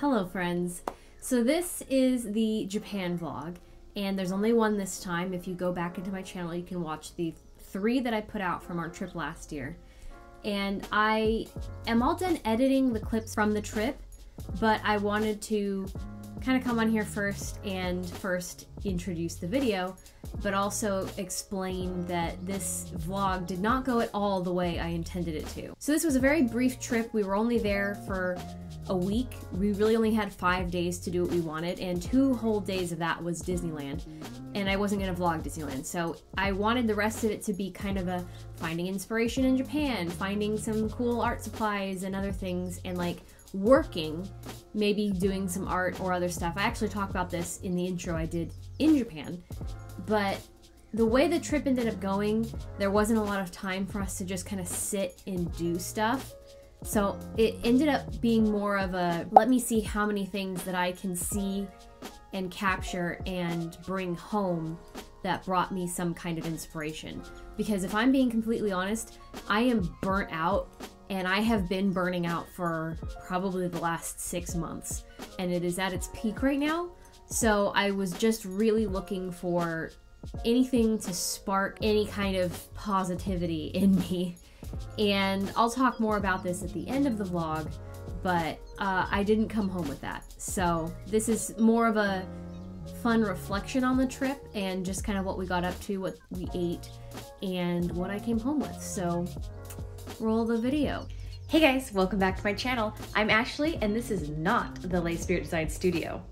Hello, friends. So, this is the Japan vlog, and there's only one this time. If you go back into my channel, you can watch the three that I put out from our trip last year. And I am all done editing the clips from the trip, but I wanted to kind of come on here first and first introduce the video, but also explain that this vlog did not go at all the way I intended it to. So this was a very brief trip. We were only there for a week. We really only had five days to do what we wanted, and two whole days of that was Disneyland. And I wasn't gonna vlog Disneyland, so I wanted the rest of it to be kind of a finding inspiration in Japan, finding some cool art supplies and other things, and like working, maybe doing some art or other stuff. I actually talk about this in the intro I did in Japan, but the way the trip ended up going, there wasn't a lot of time for us to just kind of sit and do stuff. So it ended up being more of a let me see how many things that I can see and capture and bring home that brought me some kind of inspiration. Because if I'm being completely honest, I am burnt out and I have been burning out for probably the last six months, and it is at its peak right now. So I was just really looking for anything to spark any kind of positivity in me. And I'll talk more about this at the end of the vlog, but uh, I didn't come home with that. So this is more of a fun reflection on the trip and just kind of what we got up to, what we ate, and what I came home with. So roll the video. Hey guys, welcome back to my channel. I'm Ashley and this is not the Le Spirit Design Studio.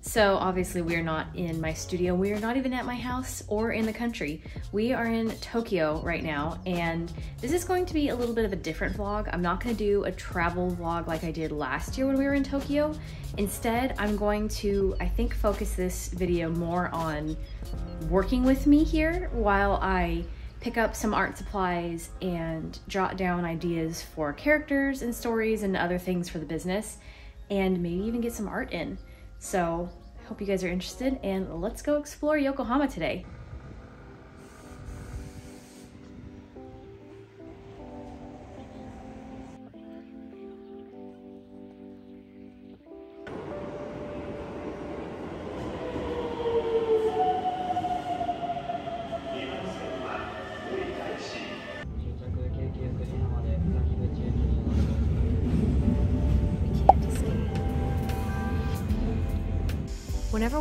So obviously we are not in my studio. We are not even at my house or in the country. We are in Tokyo right now and this is going to be a little bit of a different vlog. I'm not gonna do a travel vlog like I did last year when we were in Tokyo. Instead, I'm going to, I think, focus this video more on working with me here while I pick up some art supplies and jot down ideas for characters and stories and other things for the business and maybe even get some art in. So I hope you guys are interested and let's go explore Yokohama today.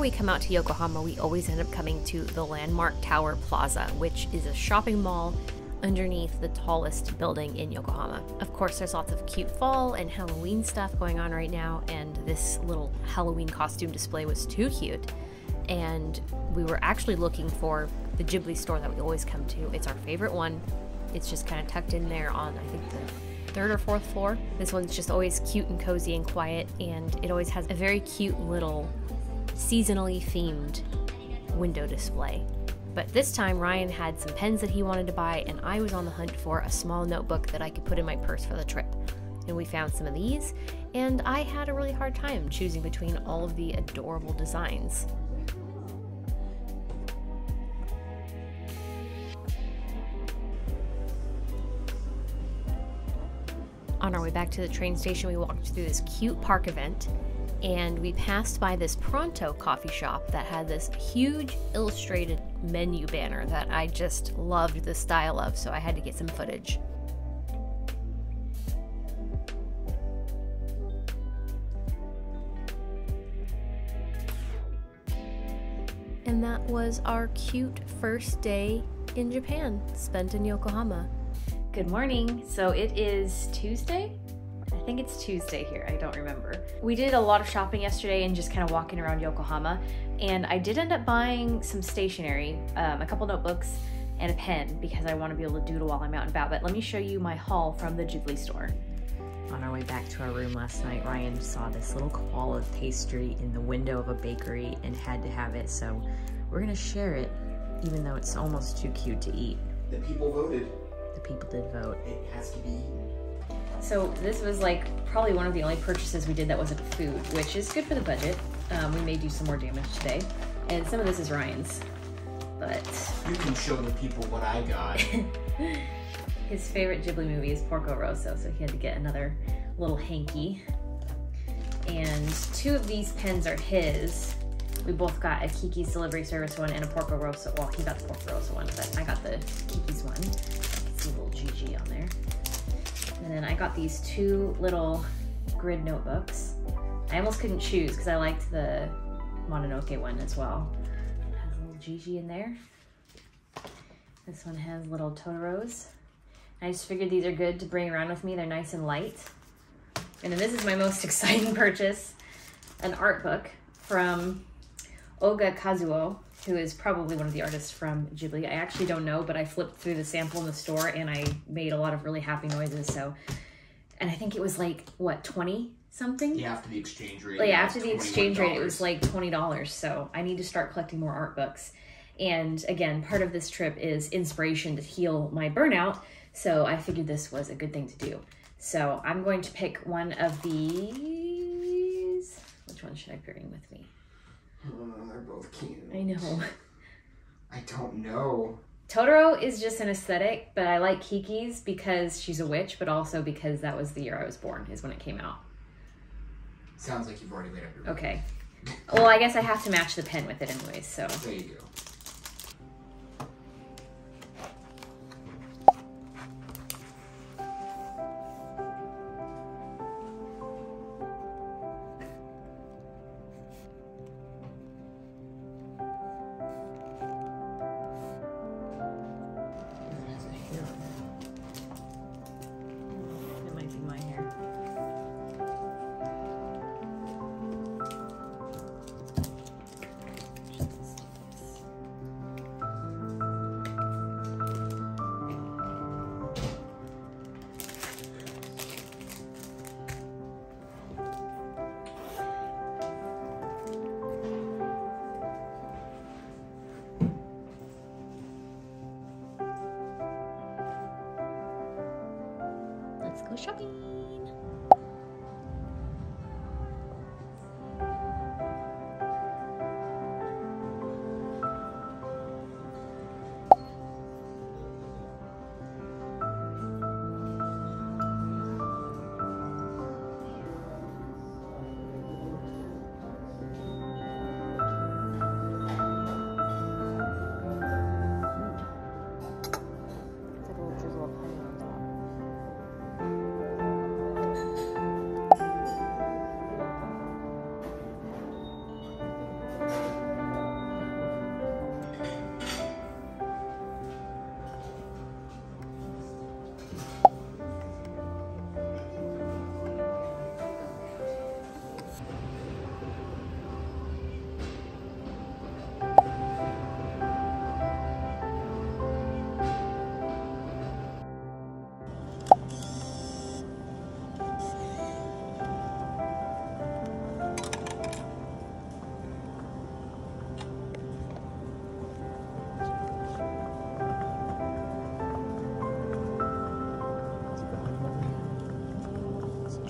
We come out to Yokohama, we always end up coming to the Landmark Tower Plaza, which is a shopping mall underneath the tallest building in Yokohama. Of course, there's lots of cute fall and Halloween stuff going on right now, and this little Halloween costume display was too cute. And we were actually looking for the Ghibli store that we always come to. It's our favorite one. It's just kind of tucked in there on, I think, the third or fourth floor. This one's just always cute and cozy and quiet, and it always has a very cute little seasonally themed window display. But this time, Ryan had some pens that he wanted to buy, and I was on the hunt for a small notebook that I could put in my purse for the trip. And we found some of these, and I had a really hard time choosing between all of the adorable designs. On our way back to the train station, we walked through this cute park event and we passed by this Pronto coffee shop that had this huge illustrated menu banner that I just loved the style of, so I had to get some footage. And that was our cute first day in Japan, spent in Yokohama. Good morning. So it is Tuesday, think it's Tuesday here, I don't remember. We did a lot of shopping yesterday and just kind of walking around Yokohama, and I did end up buying some stationery, um, a couple notebooks, and a pen because I want to be able to doodle while I'm out and about. But let me show you my haul from the Ghibli store. On our way back to our room last night, Ryan saw this little claw of pastry in the window of a bakery and had to have it, so we're gonna share it, even though it's almost too cute to eat. The people voted. The people did vote. It has to be eaten. So this was like probably one of the only purchases we did that wasn't food, which is good for the budget. Um, we may do some more damage today. And some of this is Ryan's, but You can show the people what I got. his favorite Ghibli movie is Porco Rosso, so he had to get another little hanky. And two of these pens are his. We both got a Kiki's delivery service one and a Porco Rosso. Well, he got the Porco Rosso one, but I got the Kiki's one. See a little Jiji on there. And then I got these two little grid notebooks. I almost couldn't choose because I liked the Mononoke one as well. It has a little Jiji in there. This one has little Totoros. I just figured these are good to bring around with me. They're nice and light. And then this is my most exciting purchase, an art book from Oga Kazuo, who is probably one of the artists from Ghibli. I actually don't know, but I flipped through the sample in the store and I made a lot of really happy noises. So, and I think it was like, what, 20 something? Yeah, after the exchange rate. Like after the exchange rate, it was like twenty dollars. So I need to start collecting more art books. And again, part of this trip is inspiration to heal my burnout. So I figured this was a good thing to do. So I'm going to pick one of these. Which one should I bring with me? Oh, they're both cute. I know. I don't know. Totoro is just an aesthetic, but I like Kiki's because she's a witch, but also because that was the year I was born, is when it came out. Sounds like you've already made up your mind. Okay. Well, I guess I have to match the pen with it anyways, so. There you go.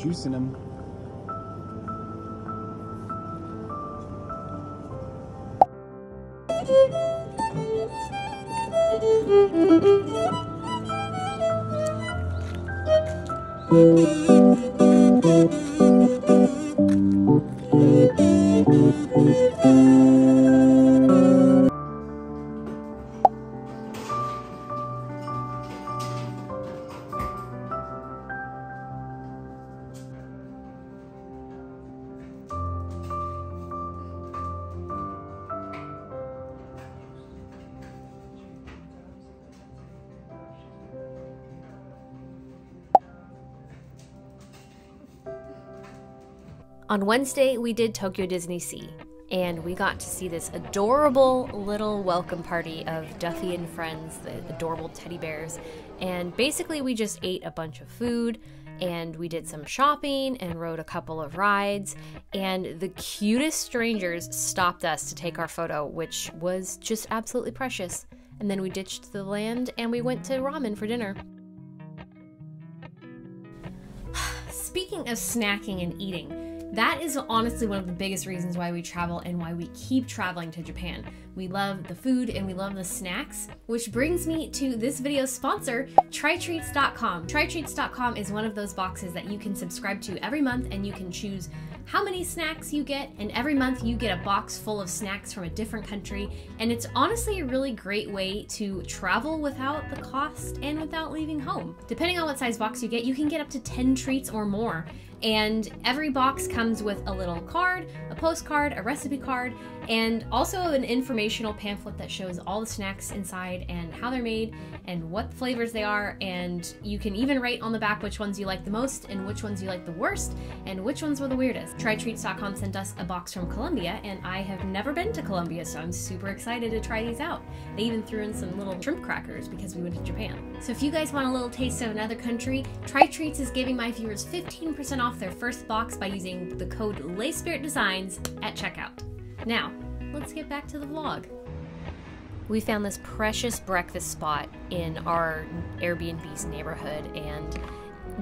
Juicing them. On Wednesday, we did Tokyo Disney Sea, and we got to see this adorable little welcome party of Duffy and friends, the adorable teddy bears. And basically, we just ate a bunch of food and we did some shopping and rode a couple of rides. And the cutest strangers stopped us to take our photo, which was just absolutely precious. And then we ditched the land and we went to ramen for dinner. Speaking of snacking and eating, that is honestly one of the biggest reasons why we travel and why we keep traveling to Japan. We love the food and we love the snacks, which brings me to this video's sponsor, TryTreats.com. TryTreats.com is one of those boxes that you can subscribe to every month and you can choose how many snacks you get, and every month you get a box full of snacks from a different country. And it's honestly a really great way to travel without the cost and without leaving home. Depending on what size box you get, you can get up to 10 treats or more. And every box comes with a little card, a postcard, a recipe card, and also an informational pamphlet that shows all the snacks inside and how they're made and what flavors they are. And you can even write on the back which ones you like the most and which ones you like the worst and which ones were the weirdest. TryTreats.com sent us a box from Colombia, and I have never been to Colombia, so I'm super excited to try these out. They even threw in some little shrimp crackers because we went to Japan. So if you guys want a little taste of another country, TryTreats is giving my viewers 15% off their first box by using the code Designs at checkout. Now, let's get back to the vlog. We found this precious breakfast spot in our Airbnb's neighborhood and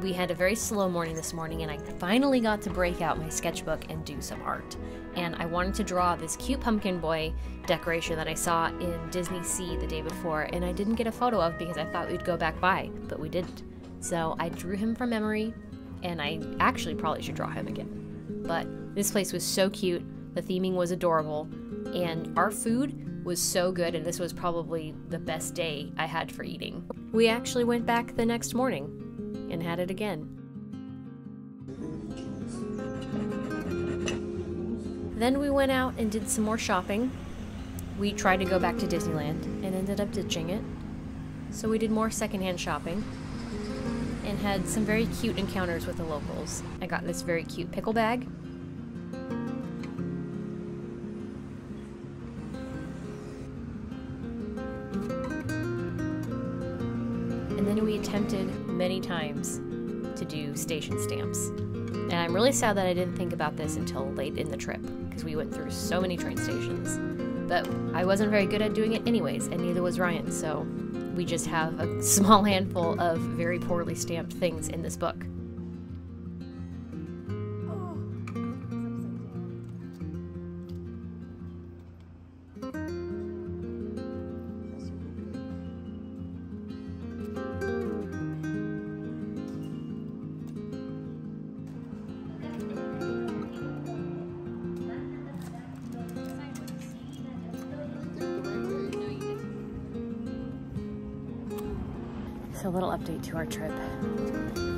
we had a very slow morning this morning and I finally got to break out my sketchbook and do some art. And I wanted to draw this cute pumpkin boy decoration that I saw in Disney Sea the day before and I didn't get a photo of because I thought we'd go back by, but we didn't. So I drew him from memory and I actually probably should draw him again. But this place was so cute, the theming was adorable, and our food was so good, and this was probably the best day I had for eating. We actually went back the next morning and had it again. Then we went out and did some more shopping. We tried to go back to Disneyland and ended up ditching it. So we did more secondhand shopping and had some very cute encounters with the locals. I got this very cute pickle bag. Attempted many times to do station stamps. And I'm really sad that I didn't think about this until late in the trip, because we went through so many train stations. But I wasn't very good at doing it anyways, and neither was Ryan, so we just have a small handful of very poorly stamped things in this book. To our trip.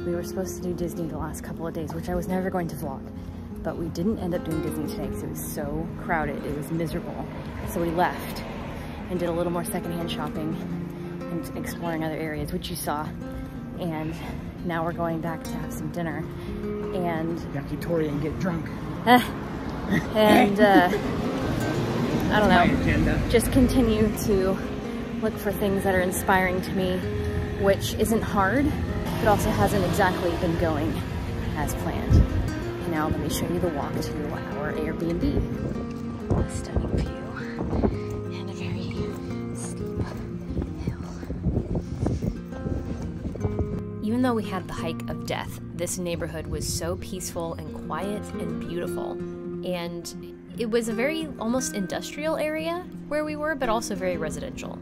We were supposed to do Disney the last couple of days, which I was never going to vlog, but we didn't end up doing Disney today because it was so crowded. It was miserable. So we left and did a little more secondhand shopping and exploring other areas, which you saw. And now we're going back to have some dinner. And yakitori and get drunk. and uh, I don't know, just continue to look for things that are inspiring to me which isn't hard, but also hasn't exactly been going as planned. And Now let me show you the walk to our Airbnb. Stunning view and a very steep hill. Even though we had the hike of death, this neighborhood was so peaceful and quiet and beautiful. And it was a very almost industrial area where we were, but also very residential.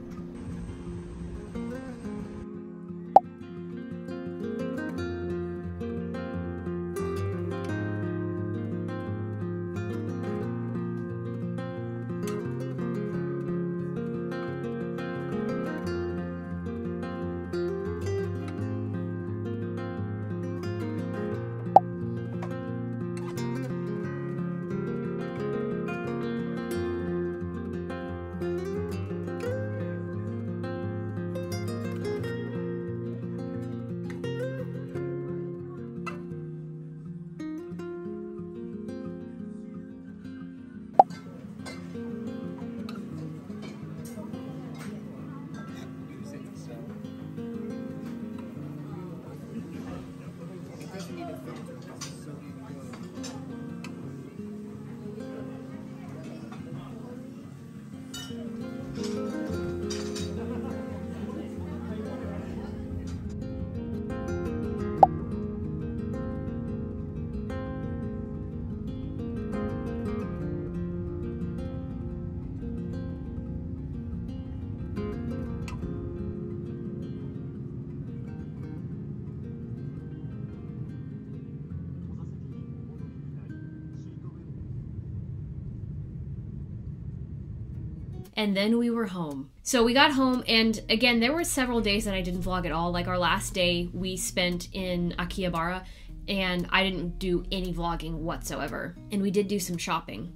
And then we were home. So we got home, and again, there were several days that I didn't vlog at all. Like our last day, we spent in Akihabara, and I didn't do any vlogging whatsoever. And we did do some shopping,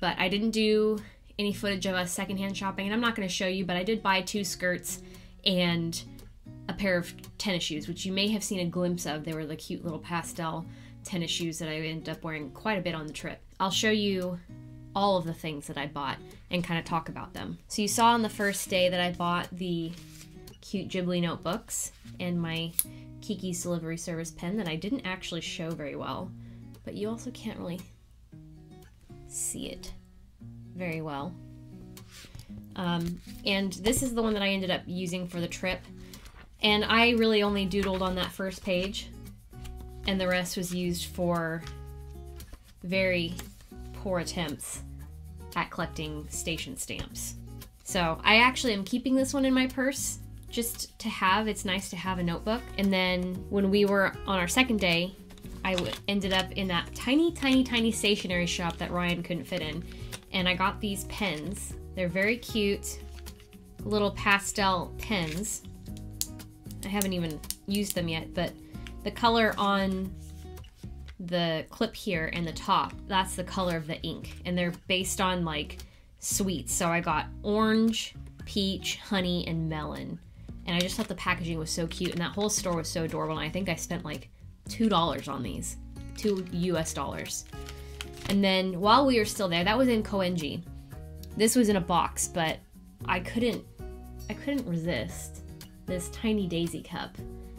but I didn't do any footage of us secondhand shopping, and I'm not going to show you, but I did buy two skirts and a pair of tennis shoes, which you may have seen a glimpse of. They were the cute little pastel tennis shoes that I ended up wearing quite a bit on the trip. I'll show you all of the things that I bought and kind of talk about them. So you saw on the first day that I bought the cute Ghibli notebooks and my Kiki's delivery service pen that I didn't actually show very well, but you also can't really see it very well. Um, and this is the one that I ended up using for the trip. And I really only doodled on that first page, and the rest was used for very poor attempts at collecting station stamps. So I actually am keeping this one in my purse just to have. It's nice to have a notebook. And then when we were on our second day, I ended up in that tiny, tiny, tiny stationery shop that Ryan couldn't fit in. And I got these pens. They're very cute little pastel pens. I haven't even used them yet, but the color on the clip here and the top, that's the color of the ink. And they're based on like sweets. So I got orange, peach, honey, and melon. And I just thought the packaging was so cute. And that whole store was so adorable. And I think I spent like $2 on these, two US dollars. And then while we were still there, that was in Koenji. This was in a box, but I couldn't I couldn't resist this tiny daisy cup.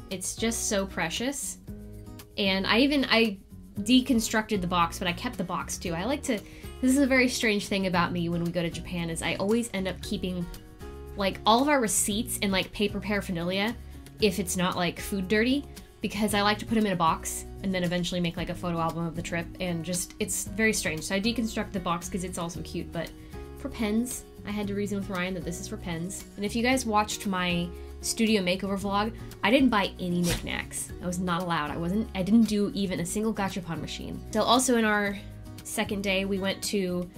It's just so precious. And I even I deconstructed the box, but I kept the box too. I like to this is a very strange thing about me when we go to Japan is I always end up keeping like all of our receipts and like paper paraphernalia if it's not like food dirty because I like to put them in a box and then eventually make like a photo album of the trip and just it's very strange. So I deconstruct the box because it's also cute, but for pens, I had to reason with Ryan that this is for pens. And if you guys watched my studio makeover vlog, I didn't buy any knickknacks. I was not allowed. I wasn't I didn't do even a single gachapon machine. So also in our second day, we went to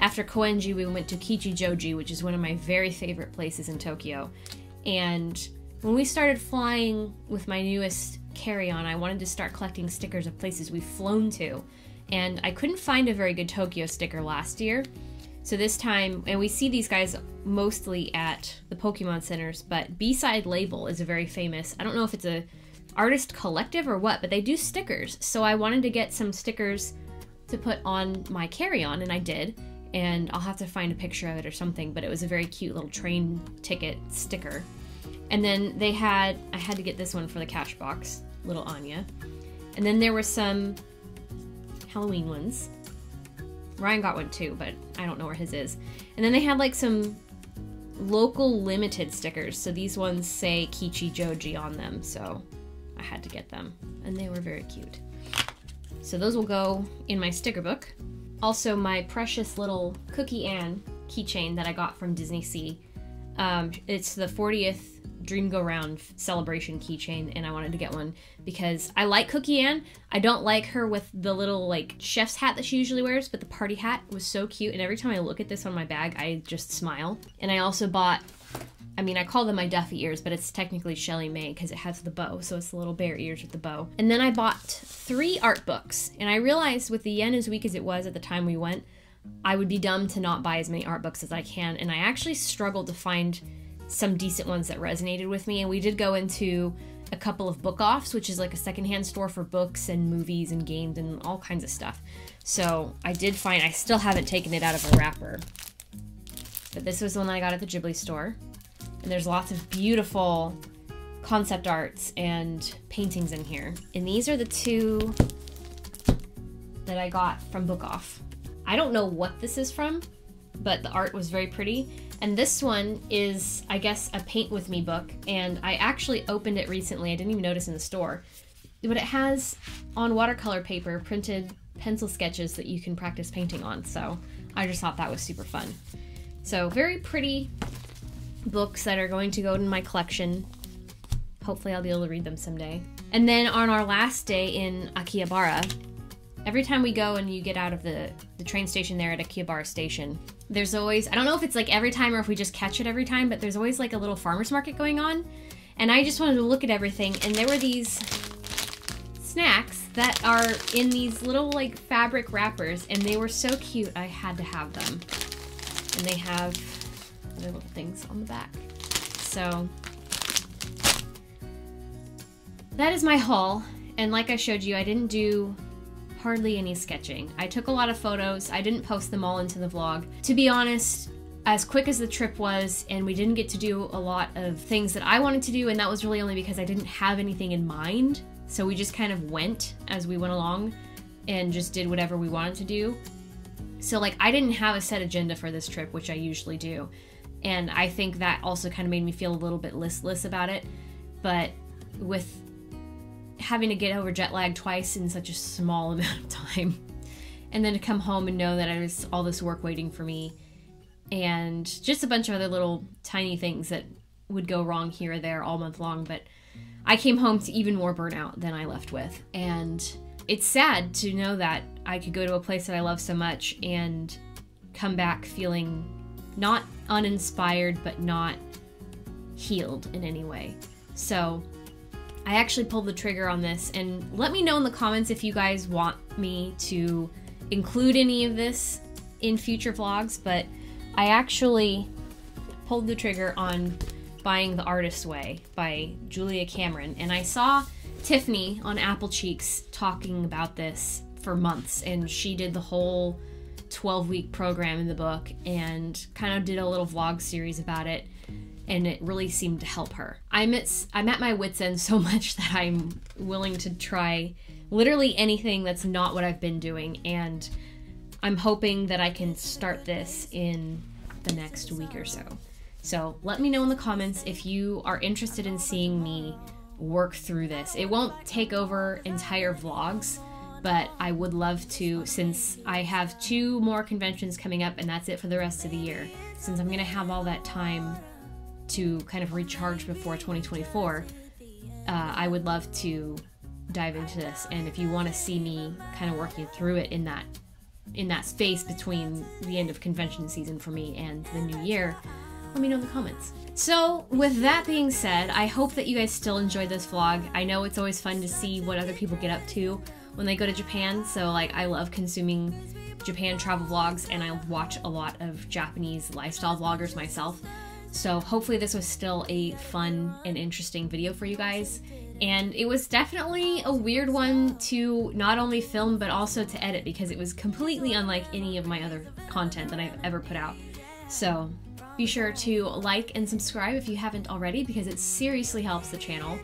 after Koenji, we went to Kichijoji, which is one of my very favorite places in Tokyo. And when we started flying with my newest carry-on, I wanted to start collecting stickers of places we've flown to. And I couldn't find a very good Tokyo sticker last year. So this time, and we see these guys mostly at the Pokemon centers, but B-Side Label is a very famous, I don't know if it's a artist collective or what, but they do stickers. So I wanted to get some stickers to put on my carry-on, and I did and I'll have to find a picture of it or something, but it was a very cute little train ticket sticker. And then they had, I had to get this one for the cash box, little Anya. And then there were some Halloween ones. Ryan got one too, but I don't know where his is. And then they had like some local limited stickers. So these ones say Kichijoji on them, so I had to get them. And they were very cute. So those will go in my sticker book. Also, my precious little CookieAnn keychain that I got from Disney Sea. Um, it's the 40th Dream Go Round celebration keychain, and I wanted to get one because I like CookieAnn. I don't like her with the little like chef's hat that she usually wears, but the party hat was so cute, and every time I look at this on my bag, I just smile. And I also bought I mean, I call them my Duffy ears, but it's technically ShellieMay because it has the bow, so it's the little bear ears with the bow. And then I bought three art books, and I realized with the yen as weak as it was at the time we went, I would be dumb to not buy as many art books as I can, and I actually struggled to find some decent ones that resonated with me. And we did go into a couple of book offs, which is like a secondhand store for books and movies and games and all kinds of stuff. So I did find, I still haven't taken it out of a wrapper. But this was the one I got at the Ghibli store. And there's lots of beautiful concept arts and paintings in here. And these are the two that I got from Book Off. I don't know what this is from, but the art was very pretty. And this one is, I guess, a paint with me book. And I actually opened it recently. I didn't even notice in the store. But it has on watercolor paper printed pencil sketches that you can practice painting on. So I just thought that was super fun. So very pretty books that are going to go in my collection. Hopefully, I'll be able to read them someday. And then on our last day in Akihabara, every time we go and you get out of the, the train station there at Akihabara Station, there's always, I don't know if it's like every time or if we just catch it every time, but there's always like a little farmer's market going on. And I just wanted to look at everything, and there were these snacks that are in these little like fabric wrappers, and they were so cute, I had to have them. And they have little things on the back. So that is my haul. And like I showed you, I didn't do hardly any sketching. I took a lot of photos. I didn't post them all into the vlog. To be honest, as quick as the trip was, and we didn't get to do a lot of things that I wanted to do, and that was really only because I didn't have anything in mind. So we just kind of went as we went along and just did whatever we wanted to do. So, like, I didn't have a set agenda for this trip, which I usually do. And I think that also kind of made me feel a little bit listless about it. But with having to get over jet lag twice in such a small amount of time. And then to come home and know that I was all this work waiting for me and just a bunch of other little tiny things that would go wrong here or there all month long. But I came home to even more burnout than I left with. And it's sad to know that I could go to a place that I love so much and come back feeling not uninspired, but not healed in any way. So I actually pulled the trigger on this, and let me know in the comments if you guys want me to include any of this in future vlogs, but I actually pulled the trigger on buying The Artist's Way by Julia Cameron, and I saw Tiffany on Apple Cheeks talking about this for months, and she did the whole 12 week program in the book and kind of did a little vlog series about it and it really seemed to help her. I'm at, I'm at my wits' end so much that I'm willing to try literally anything that's not what I've been doing, and I'm hoping that I can start this in the next week or so. So let me know in the comments if you are interested in seeing me work through this. It won't take over entire vlogs, but I would love to since I have two more conventions coming up and that's it for the rest of the year. Since I'm going to have all that time to kind of recharge before 2024, uh, I would love to dive into this. And if you want to see me kind of working through it in that in that space between the end of convention season for me and the new year, let me know in the comments. So, with that being said, I hope that you guys still enjoyed this vlog. I know it's always fun to see what other people get up to when they go to Japan, so like I love consuming Japan travel vlogs and I watch a lot of Japanese lifestyle vloggers myself. So hopefully this was still a fun and interesting video for you guys. And it was definitely a weird one to not only film but also to edit because it was completely unlike any of my other content that I've ever put out. So be sure to like and subscribe if you haven't already because it seriously helps the channel.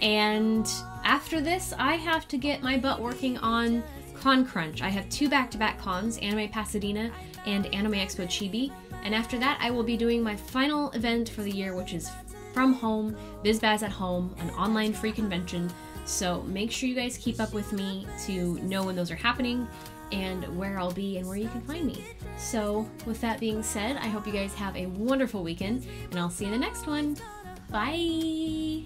And after this, I have to get my butt working on Con Crunch. I have two back-to-back -back cons, Anime Pasadena and Anime Expo Chibi. And after that, I will be doing my final event for the year, which is From Home, BizBaz at Home, an online free convention. So make sure you guys keep up with me to know when those are happening and where I'll be and where you can find me. So, with that being said, I hope you guys have a wonderful weekend, and I'll see you in the next one. Bye!